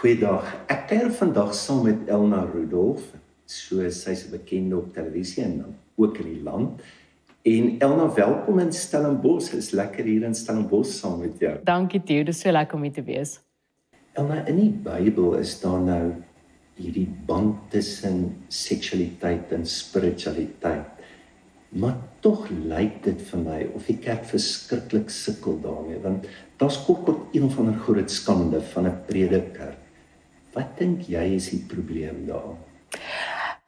Goeiedag. Ek kuier vandag saam met Elna Rudolph. So sy's 'n bekende op televisie en ook in die land. En Elna, welkom in Stellenbosch. Dit is lekker hier in Stellenbosch saam met jou. Dankie Theo, dit is so lekker om hier te wees. Elna, in die Bybel is daar nou hierdie band tussen seksualiteit en spiritualiteit. Maar tog lyk dit vir my of die kerk verskriklik sukkel daarmee want daar's kort kort een van 'n groot skande van 'n prediker. Wat dink jy is die probleem daar?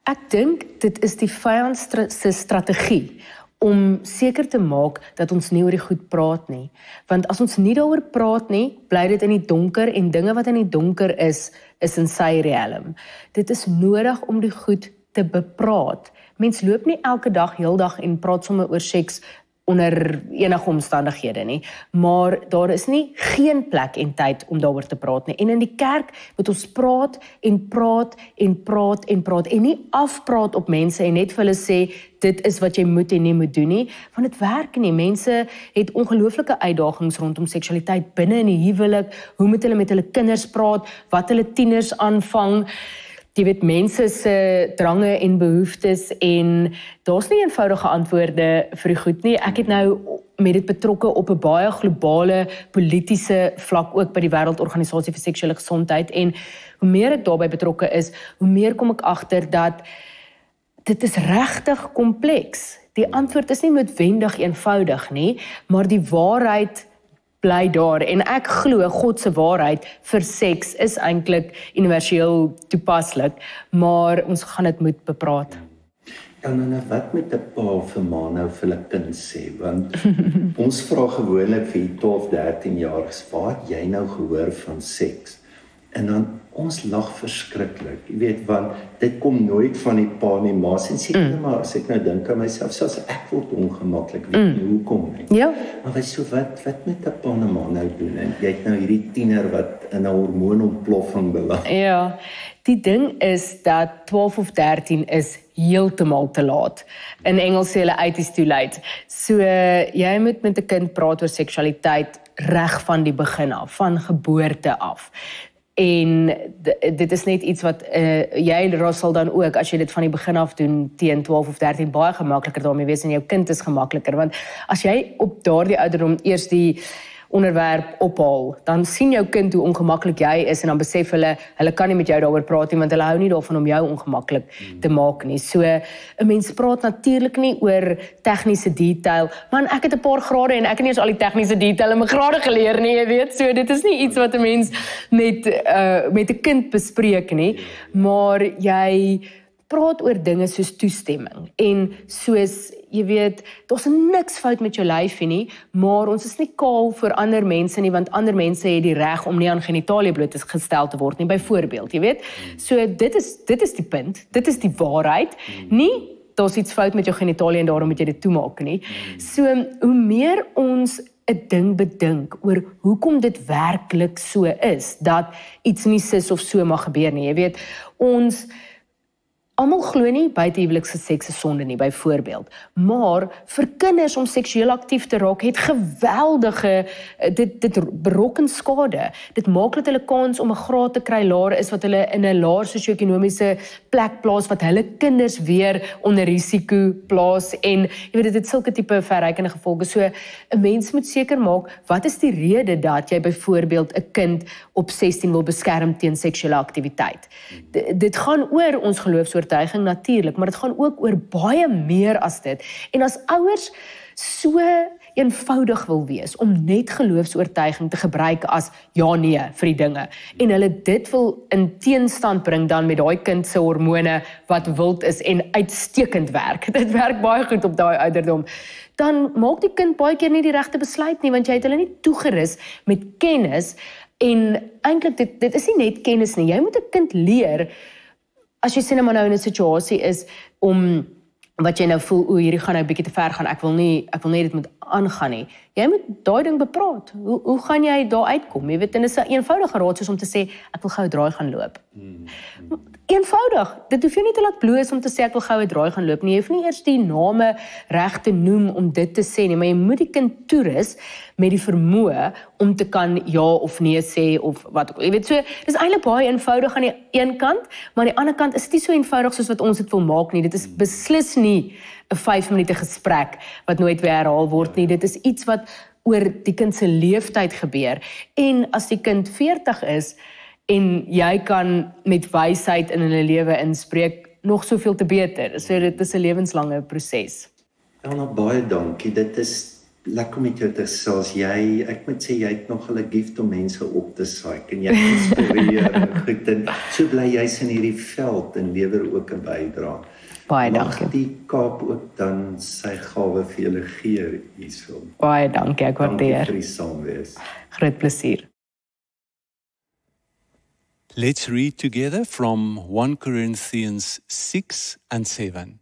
Ek dink dit is die vyand se strategie om seker te maak dat ons nie oor die goed praat nie. Want as ons nie daaroor praat nie, bly dit in die donker en dinge wat in die donker is, is in sy riem. Dit is nodig om die goed te bepraat. Mens loop nie elke dag heeldag en praat sommer oor seks onder enige omstandighede nie, maar daar is nie geen plek en tyd om daaroor te praat nie. En in die kerk moet ons praat en praat en praat en praat en nie afpraat op mense en net vir hulle sê dit is wat jy moet en nie moet doen nie, want dit werk nie. Mense het ongelooflike uitdagings rondom seksualiteit binne in die huwelik. Hoe moet hulle met hulle kinders praat? Wat hulle tieners aanvang? Jy weet mense se drange en behoeftes en daar's nie eenvoudige antwoorde vir die goed nie. Ek het nou met dit betrokke op 'n baie globale politieke vlak ook by die Wêreldorganisasie vir Seksuele Gesondheid en hoe meer ek daarbey betrokke is, hoe meer kom ek agter dat dit is regtig kompleks. Die antwoord is nie noodwendig eenvoudig nie, maar die waarheid bly daar en ek glo God se waarheid vir seks is eintlik universeel toepaslik, maar ons gaan dit moet bepraat. En dan wat met 'n pa vir ma nou vir hulle kind sê want ons vra gewoonlik vir 12, 13 jaar, "Waar het jy nou gehoor van seks?" En dan ons lag verskriklik. Jy weet want dit kom nooit van die pa nie, ma sê seker mm. maar as ek nou dink aan myself, soos ek word ongemaklik, weet mm. nie hoekom nie. Ja. Maar wat so wat wat met 'n pa en 'n ma nou doen en jy het nou hierdie tiener wat in 'n hormoonontploffing beland. Ja. Die ding is dat 12 of 13 is heeltemal te laat. In Engels sê hulle 80s too late. So jy moet met 'n kind praat oor seksualiteit reg van die begin af, van geboorte af en dit is net iets wat uh, jy sal dan ook as jy dit van die begin af doen teen 12 of 13 baie gemakliker daarmee wees en jou kind is gemakliker want as jy op daardie ouderdom eers die onderwerp ophaal, dan sien jou kind hoe ongemaklik jy is en dan besef hulle hulle kan nie met jou daaroor praat nie want hulle hou nie daarvan om jou ongemaklik te maak nie. So 'n mens praat natuurlik nie oor tegniese detail, man ek het 'n paar grade en ek het nie eens al die tegniese detail in my grade geleer nie, jy weet. So dit is nie iets wat 'n mens met uh met 'n kind bespreek nie, maar jy praat oor dinge soos toestemming en soos jy weet daar's niks fout met jou lyfie nie maar ons is nie kaal vir ander mense nie want ander mense het die reg om nie aan genitalie bloot gestel te word nie byvoorbeeld jy weet. So dit is dit is die punt dit is die waarheid. Nie daar's iets fout met jou genitalie en daarom moet jy dit toemaak nie. So hoe meer ons 'n ding bedink oor hoekom dit werklik so is dat iets nie sis of so mag gebeur nie jy weet. Ons Almal glo nie buitehuwelikse seks is sonde nie byvoorbeeld, maar vir kinders om seksueel aktief te raak het geweldige eh, dit dit berokken skade. Dit maak dat hulle kans om 'n graad te kry laer is wat hulle in 'n laer sosio-ekonomiese plek plaas wat hulle kinders weer onder risiko plaas en jy weet dit het sulke tipe verrykende gevolge. So 'n mens moet seker maak wat is die rede dat jy byvoorbeeld 'n kind op 16 wil beskerm teen seksuele aktiwiteit. D dit gaan oor ons geloofs oortuiging natuurlik, maar dit gaan ook oor baie meer as dit. En as ouers so eenvoudig wil wees om net geloofs-oortuiging te gebruik as ja nee vir die dinge en hulle dit wil in teenstand bring dan met daai kind se hormone wat wild is en uitstekend werk. Dit werk baie goed op daai ouderdom. Dan maak die kind baie keer nie die regte besluit nie want jy het hulle nie toegerus met kennis en eintlik dit dit is nie net kennis nie. Jy moet 'n kind leer as jy sien hom nou in 'n situasie is om wat jy nou voel o hierdie gaan nou bietjie te ver gaan. Ek wil nie ek wil net dit moet aangaan nie. Jy moet daai ding bepraat. Hoe hoe gaan jy daar uitkom? Jy weet en dit is 'n eenvoudige raad soos om te sê ek wil gou draai gaan loop. Hmm. Eenvoudig dit hoef jy nie te laat bloos om te sê ek wil gou 'n draai gaan loop nie jy hoef nie eers die name reg te noem om dit te sê nie maar jy moet die kind toerus met die vermoë om te kan ja of nee sê of wat ook. Jy weet so, dis eintlik baie eenvoudig aan die een kant, maar aan die ander kant is dit nie so eenvoudig soos wat ons dit wil maak nie. Dit is beslis nie 'n 5 minute gesprek wat nooit weer herhaal word nie. Dit is iets wat oor die kind se leeftyd gebeur. En as die kind 40 is en jy kan met wysheid in hulle lewe inspreek, nog soveel te beter. So dit is 'n lewenslange proses. Elna baie dankie. Dit is lekker met jou te sels. Jy, ek moet sê jy het nog 'n gift om mense op te saai. Kan jy inspireer? Goed en so bly jy's in hierdie veld en lewer ook 'n bydrae. Baie dankie. Mag die Kaap ook dan sy gawe vir julle gee hierso. Baie dankie, ek waardeer. Dankie vir die saamwees. Groot plesier. Let's read together from 1 Corinthians 6 and 7.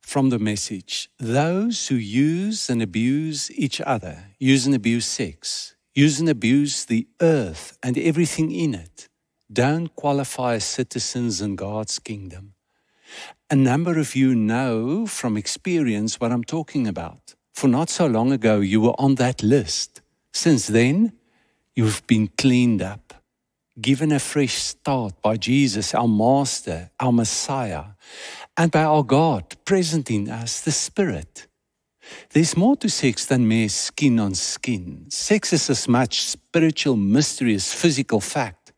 From the message Those who use and abuse each other, use and abuse sex, use and abuse the earth and everything in it, don't qualify as citizens in God's kingdom. A number of you know from experience what I'm talking about. For not so long ago, you were on that list. Since then, you've been cleaned up given a fresh start by Jesus, our Master, our Messiah, and by our God present in us, the Spirit. There's more to sex than mere skin on skin. Sex is as much spiritual mystery as physical fact.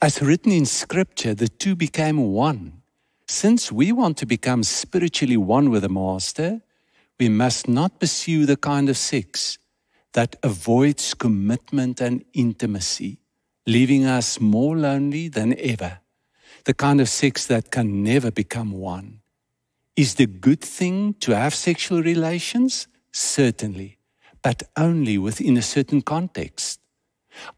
As written in Scripture, the two became one. Since we want to become spiritually one with the Master, we must not pursue the kind of sex that avoids commitment and intimacy leaving us more lonely than ever. The kind of sex that can never become one. Is the good thing to have sexual relations? Certainly, but only within a certain context.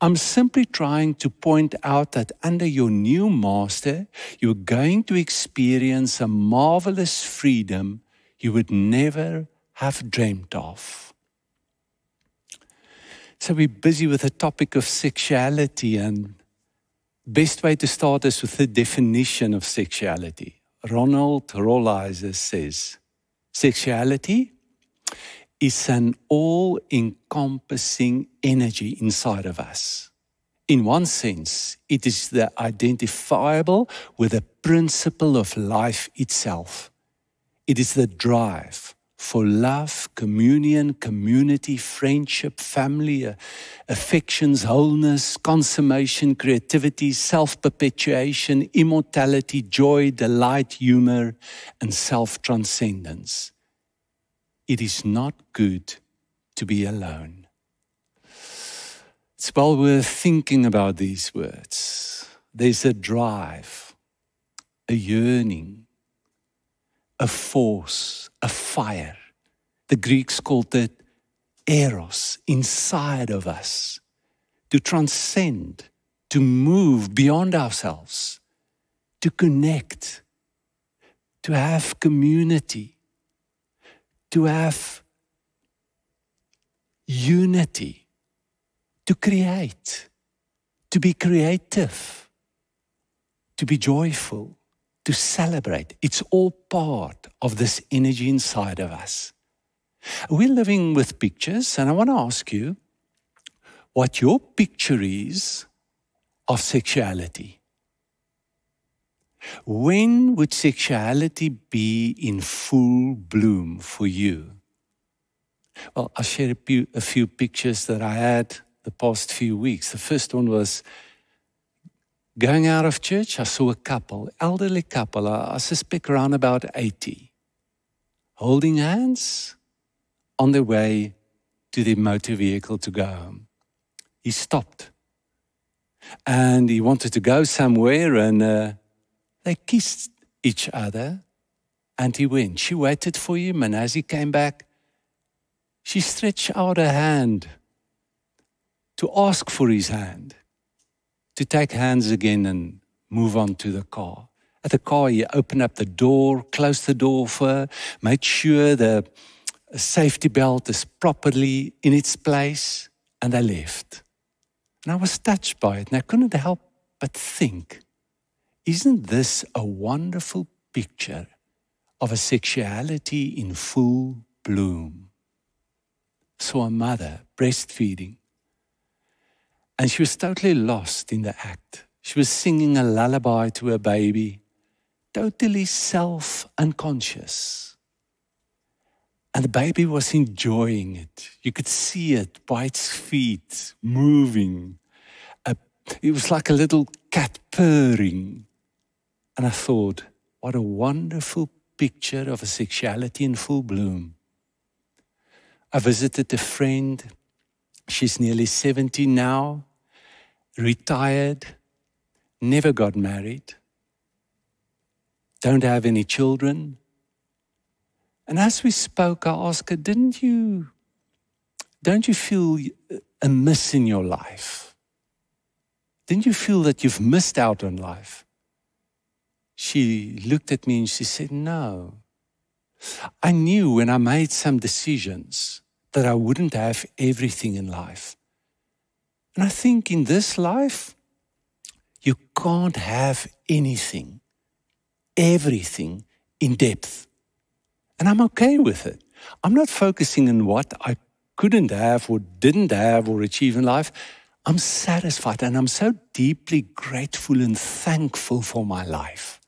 I'm simply trying to point out that under your new master, you're going to experience a marvelous freedom you would never have dreamed of. So we're busy with the topic of sexuality and best way to start is with the definition of sexuality. Ronald Rolheiser says, sexuality is an all-encompassing energy inside of us. In one sense, it is the identifiable with the principle of life itself. It is the drive, for love, communion, community, friendship, family, uh, affections, wholeness, consummation, creativity, self perpetuation, immortality, joy, delight, humor, and self transcendence. It is not good to be alone. It's well worth thinking about these words. There's a drive, a yearning, a force, a fire. The Greeks called it eros inside of us to transcend, to move beyond ourselves, to connect, to have community, to have unity, to create, to be creative, to be joyful to celebrate. It's all part of this energy inside of us. We're living with pictures, and I want to ask you what your picture is of sexuality. When would sexuality be in full bloom for you? Well, I'll share a few, a few pictures that I had the past few weeks. The first one was Going out of church, I saw a couple, elderly couple, I suspect around about 80, holding hands on their way to their motor vehicle to go home. He stopped and he wanted to go somewhere and uh, they kissed each other and he went. She waited for him and as he came back, she stretched out her hand to ask for his hand to take hands again and move on to the car. At the car, you open up the door, close the door for her, make sure the safety belt is properly in its place, and they left. And I was touched by it, and I couldn't help but think isn't this a wonderful picture of a sexuality in full bloom? So, a mother breastfeeding. And she was totally lost in the act. She was singing a lullaby to her baby, totally self unconscious. And the baby was enjoying it. You could see it by its feet moving. It was like a little cat purring. And I thought, what a wonderful picture of a sexuality in full bloom. I visited a friend. She's nearly 70 now, retired, never got married, don't have any children. And as we spoke, I asked her, Didn't you, don't you feel a miss in your life? Didn't you feel that you've missed out on life? She looked at me and she said, No. I knew when I made some decisions that I wouldn't have everything in life. And I think in this life, you can't have anything, everything in depth. And I'm okay with it. I'm not focusing on what I couldn't have or didn't have or achieve in life. I'm satisfied and I'm so deeply grateful and thankful for my life.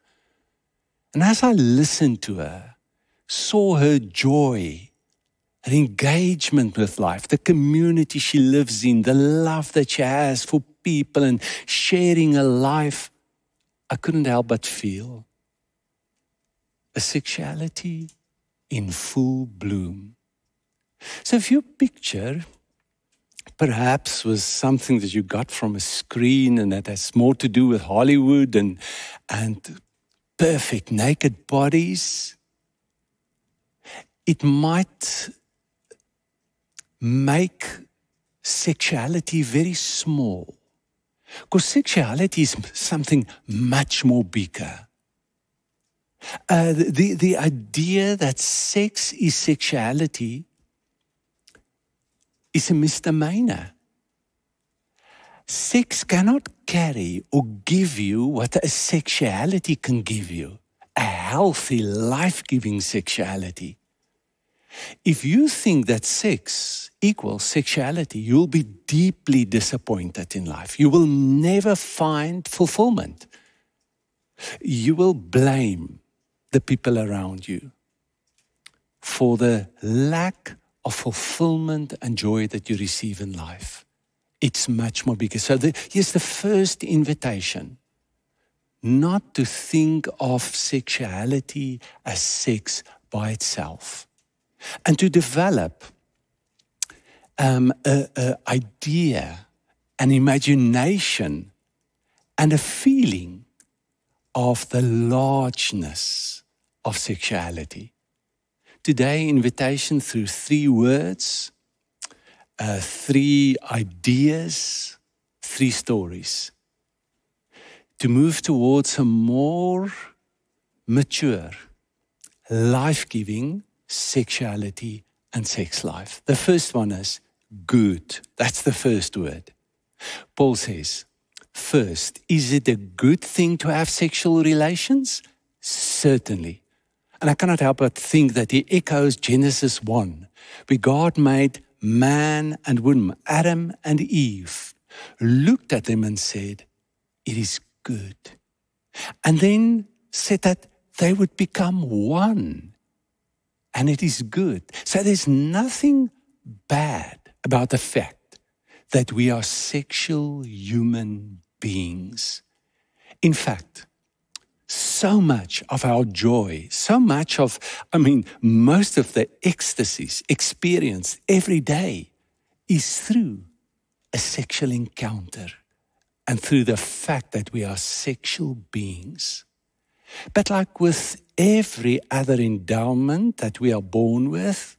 And as I listened to her, saw her joy, her engagement with life, the community she lives in, the love that she has for people and sharing her life, I couldn't help but feel a sexuality in full bloom. So if you picture perhaps was something that you got from a screen and that has more to do with Hollywood and and perfect naked bodies, it might make sexuality very small. Because sexuality is something much more bigger. Uh, the, the idea that sex is sexuality is a misdemeanor. Sex cannot carry or give you what a sexuality can give you a healthy, life giving sexuality. If you think that sex equals sexuality, you'll be deeply disappointed in life. You will never find fulfillment. You will blame the people around you for the lack of fulfillment and joy that you receive in life. It's much more bigger. So the, here's the first invitation not to think of sexuality as sex by itself and to develop um, an idea, an imagination, and a feeling of the largeness of sexuality. Today, invitation through three words, uh, three ideas, three stories. To move towards a more mature, life giving sexuality and sex life. The first one is good. That's the first word. Paul says, first, is it a good thing to have sexual relations? Certainly. And I cannot help but think that he echoes Genesis 1, where God made man and woman, Adam and Eve, looked at them and said, It is good. And then said that they would become one. And it is good. So there's nothing bad about the fact that we are sexual human beings. In fact, so much of our joy, so much of, I mean, most of the ecstasies experienced every day is through a sexual encounter and through the fact that we are sexual beings. But like with every other endowment that we are born with,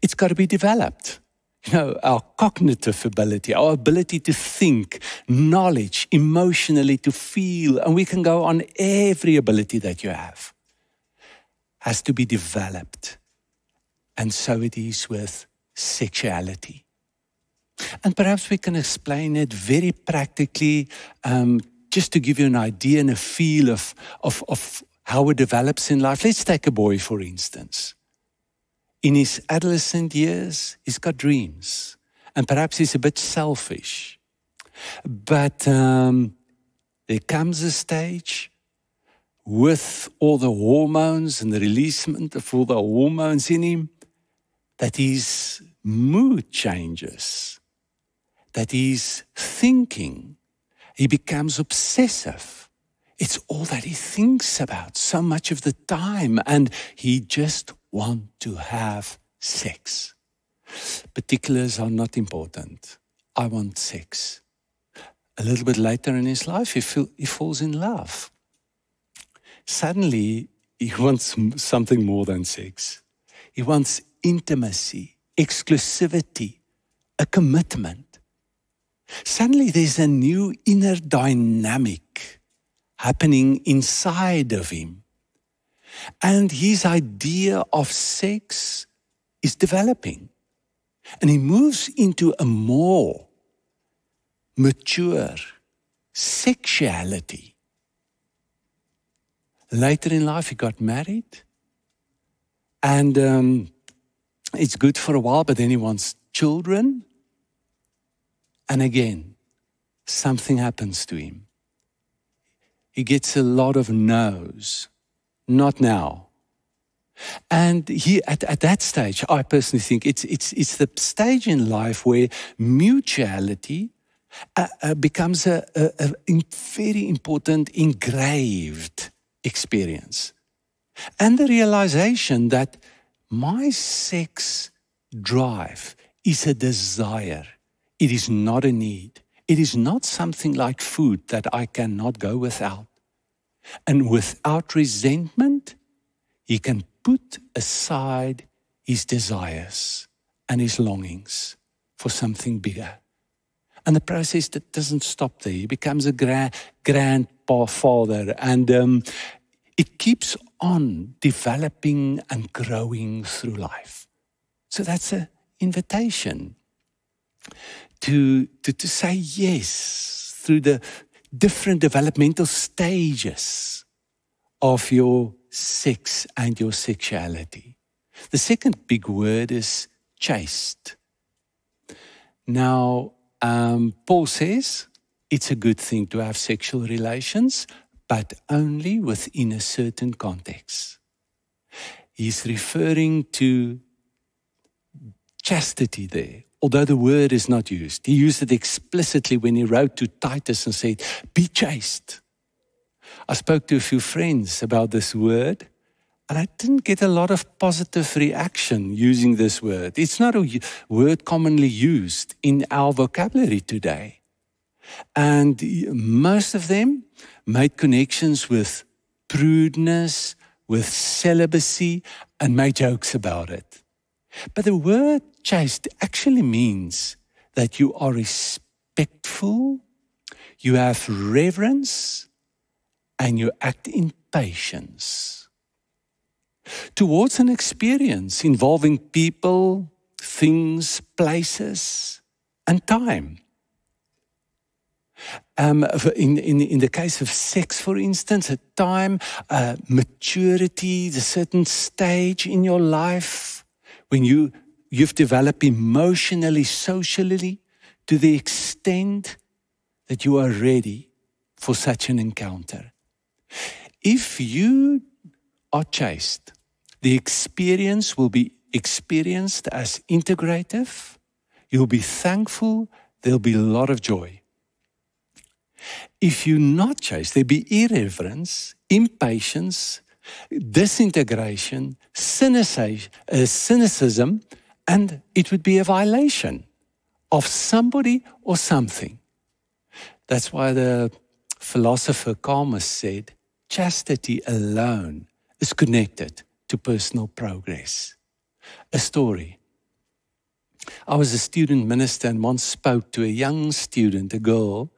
it's got to be developed you know, our cognitive ability, our ability to think, knowledge, emotionally to feel, and we can go on every ability that you have, has to be developed. And so it is with sexuality. And perhaps we can explain it very practically, um, just to give you an idea and a feel of, of, of how it develops in life. Let's take a boy, for instance. in his adolescent years, he's got dreams. And perhaps he's a bit selfish. But um, there comes a stage with all the hormones and the releasement of all the hormones in him that his mood changes, that his thinking, he becomes obsessive. It's all that he thinks about so much of the time, and he just wants to have sex. Particulars are not important. I want sex. A little bit later in his life, he, feel, he falls in love. Suddenly, he wants something more than sex. He wants intimacy, exclusivity, a commitment. Suddenly, there's a new inner dynamic happening inside of him. And his idea of sex is developing. And he moves into a more mature sexuality. Later in life, he got married. And um, it's good for a while, but then he wants children. And again, something happens to him. He gets a lot of no's. Not now. And he, at, at that stage, I personally think it's, it's, it's the stage in life where mutuality uh, uh, becomes a, a, a very important, engraved experience. And the realization that my sex drive is a desire, it is not a need. It is not something like food that I cannot go without. And without resentment, he can put aside his desires and his longings for something bigger. And the process that doesn't stop there. He becomes a grand grandfather, and um, it keeps on developing and growing through life. So that's an invitation to, to, to say yes through the different developmental stages of your sex and your sexuality. The second big word is chaste. Now, um, Paul says it's a good thing to have sexual relations, but only within a certain context. He's referring to chastity there, although the word is not used. He used it explicitly when he wrote to Titus and said, Be chaste. I spoke to a few friends about this word, and I didn't get a lot of positive reaction using this word. It's not a word commonly used in our vocabulary today. And most of them made connections with prudeness, with celibacy, and made jokes about it. But the word chaste actually means that you are respectful, you have reverence, and you act in patience towards an experience involving people, things, places, and time. Um, in, in, in the case of sex, for instance, a time, uh, maturity, the certain stage in your life when you, you've developed emotionally, socially, to the extent that you are ready for such an encounter. If you are chaste, the experience will be experienced as integrative. You'll be thankful. There'll be a lot of joy. If you're not chaste, there'll be irreverence, impatience, disintegration, uh, cynicism, and it would be a violation of somebody or something. That's why the philosopher Camus said chastity alone is connected to personal progress. A story. I was a student minister and once spoke to a young student, a girl,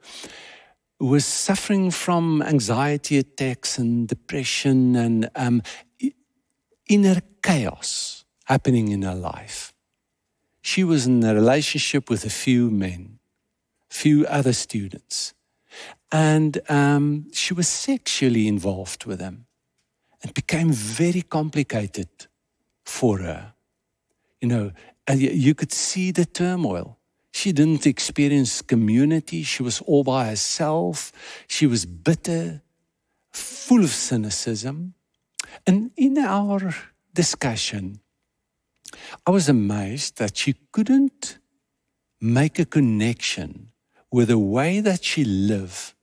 was suffering from anxiety attacks and depression and um, inner chaos happening in her life. She was in a relationship with a few men, few other students. And um, she was sexually involved with them. It became very complicated for her. You know, and you could see the turmoil. She didn't experience community. She was all by herself. She was bitter, full of cynicism. And in our discussion, I was amazed that she couldn't make a connection with the way that she lived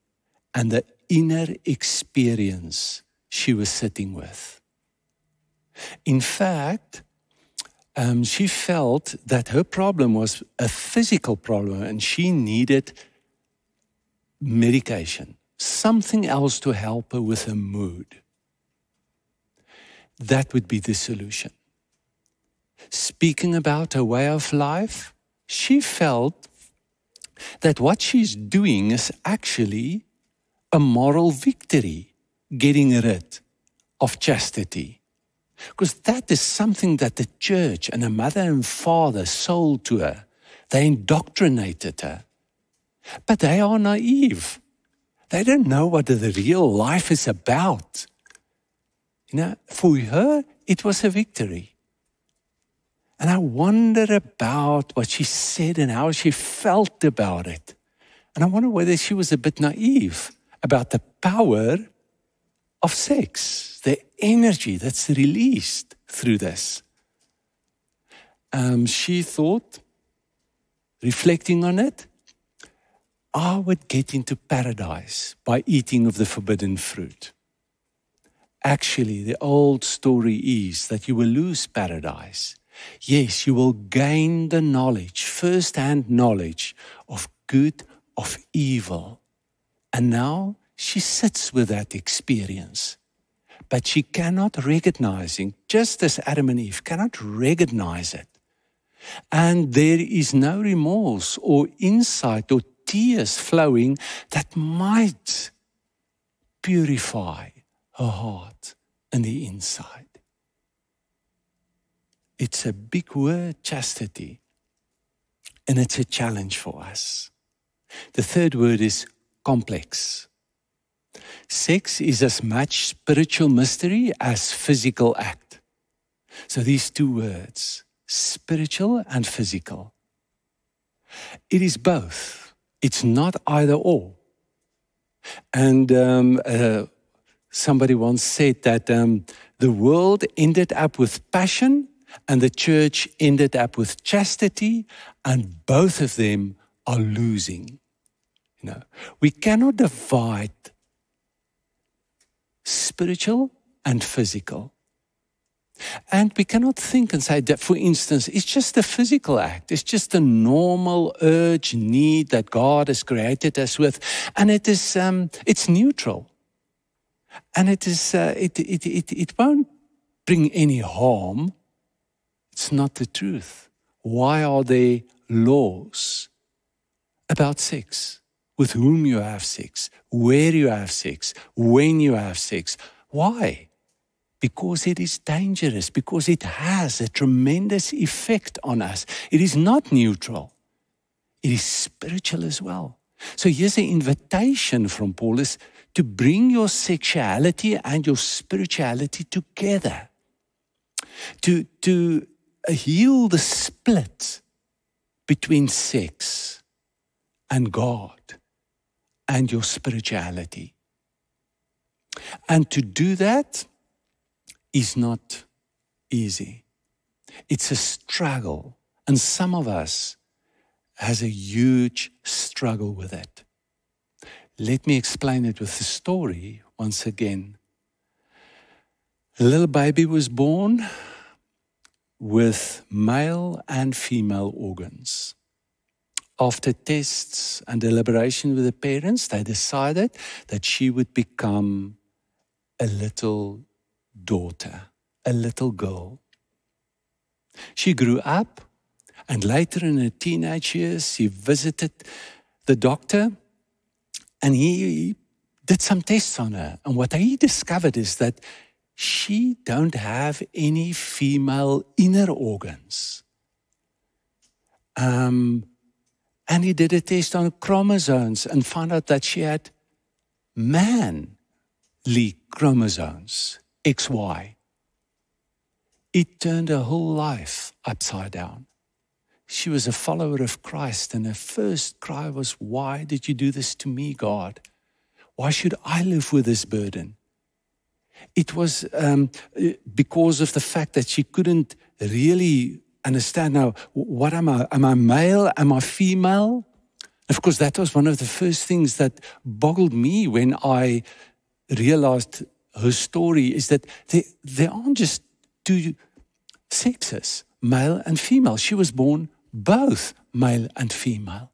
and the inner experience she was sitting with. In fact, um, she felt that her problem was a physical problem and she needed medication, something else to help her with her mood. That would be the solution. Speaking about her way of life, she felt that what she's doing is actually a moral victory, getting rid of chastity. Because that is something that the church and her mother and father sold to her. They indoctrinated her. But they are naive. They don't know what the real life is about. You know, for her, it was a victory. And I wonder about what she said and how she felt about it. And I wonder whether she was a bit naive about the power of sex, the energy that's released through this. Um, she thought, reflecting on it, I would get into paradise by eating of the forbidden fruit. Actually, the old story is that you will lose paradise. Yes, you will gain the knowledge, first hand knowledge of good, of evil. And now she sits with that experience. But she cannot recognize it, just as Adam and Eve cannot recognize it. And there is no remorse or insight or tears flowing that might purify her heart and the inside. It's a big word, chastity, and it's a challenge for us. The third word is complex. Sex is as much spiritual mystery as physical act. So these two words, spiritual and physical. It is both. It's not either or. And um, uh, somebody once said that um, the world ended up with passion and the church ended up with chastity, and both of them are losing. You know, we cannot divide spiritual and physical. And we cannot think and say that, for instance, it's just a physical act. It's just a normal urge, need that God has created us with. And it is, um, it's neutral. And it is, uh, it, it, it, it won't bring any harm. It's not the truth. Why are there laws about sex? With whom you have sex, where you have sex, when you have sex. Why? Because it is dangerous, because it has a tremendous effect on us. It is not neutral, it is spiritual as well. So here's an invitation from Paulus to bring your sexuality and your spirituality together. To, to heal the split between sex and God and your spirituality. And to do that is not easy. It's a struggle. And some of us has a huge struggle with it. Let me explain it with a story once again. A little baby was born with male and female organs. After tests and deliberation with the parents, they decided that she would become a little daughter, a little girl. She grew up, and later in her teenage years, she visited the doctor and he did some tests on her. And what he discovered is that she don't have any female inner organs. Um, and he did a test on chromosomes and found out that she had manly chromosomes, XY. it turned her whole life upside down. She was a follower of Christ, and her first cry was, Why did you do this to me, God? Why should I live with this burden? It was um, because of the fact that she couldn't really understand now what am I? Am I male? Am I female? Of course, that was one of the first things that boggled me when I realized her story is that there, there aren't just two sexes, male and female. She was born both male and female.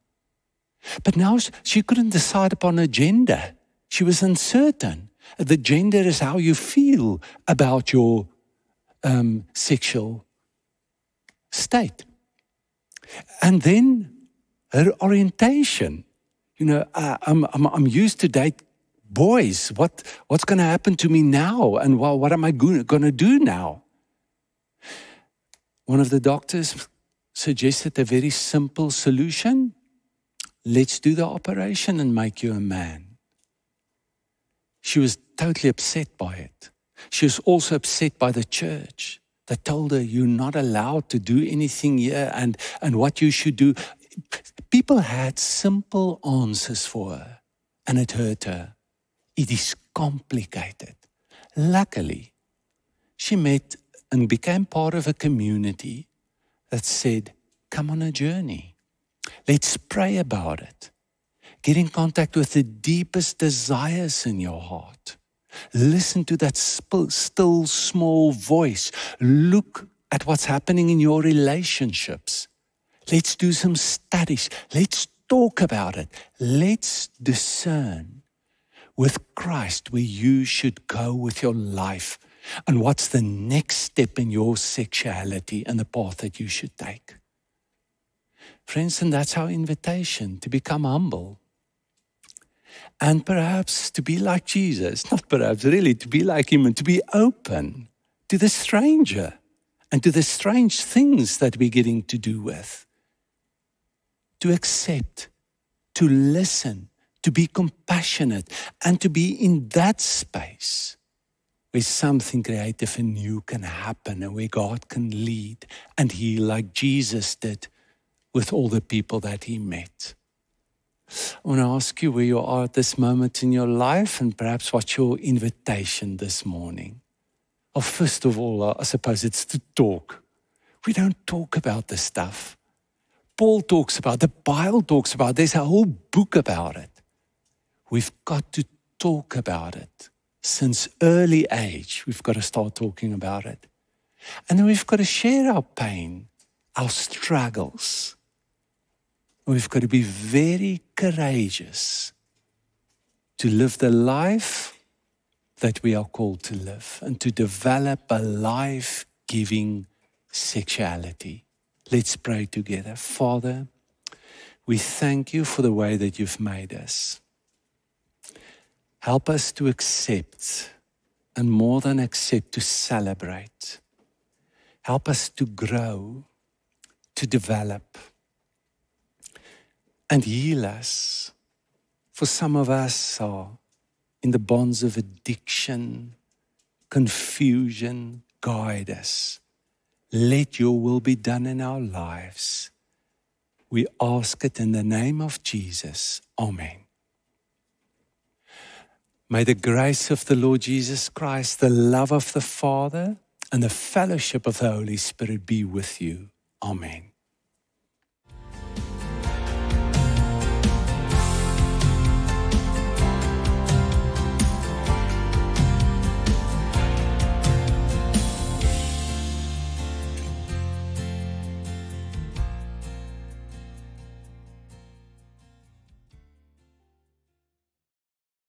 But now she couldn't decide upon a gender. She was uncertain. The gender is how you feel about your um, sexual state. And then her orientation. You know, uh, I'm, I'm, I'm used to date boys. What, what's going to happen to me now? And well, what am I going to do now? One of the doctors suggested a very simple solution. Let's do the operation and make you a man. She was totally upset by it. She was also upset by the church that told her, You're not allowed to do anything here, and, and what you should do. People had simple answers for her, and it hurt her. It is complicated. Luckily, she met and became part of a community that said, Come on a journey. Let's pray about it. Get in contact with the deepest desires in your heart. Listen to that still small voice. Look at what's happening in your relationships. Let's do some studies. Let's talk about it. Let's discern with Christ where you should go with your life and what's the next step in your sexuality and the path that you should take. Friends, and that's our invitation to become humble and perhaps to be like Jesus, not perhaps, really, to be like Him and to be open to the stranger and to the strange things that we're getting to do with. To accept, to listen, to be compassionate, and to be in that space where something creative and new can happen and where God can lead and heal like Jesus did with all the people that He met. I want to ask you where you are at this moment in your life and perhaps what's your invitation this morning. Well, first of all, I suppose it's to talk. We don't talk about this stuff. Paul talks about, the Bible talks about, there's a whole book about it. We've got to talk about it. Since early age, we've got to start talking about it. And then we've got to share our pain, our struggles, We've got to be very courageous to live the life that we are called to live and to develop a life giving sexuality. Let's pray together. Father, we thank you for the way that you've made us. Help us to accept and more than accept, to celebrate. Help us to grow, to develop and heal us. For some of us are in the bonds of addiction, confusion. Guide us. Let your will be done in our lives. We ask it in the name of Jesus. Amen. May the grace of the Lord Jesus Christ, the love of the Father, and the fellowship of the Holy Spirit be with you. Amen.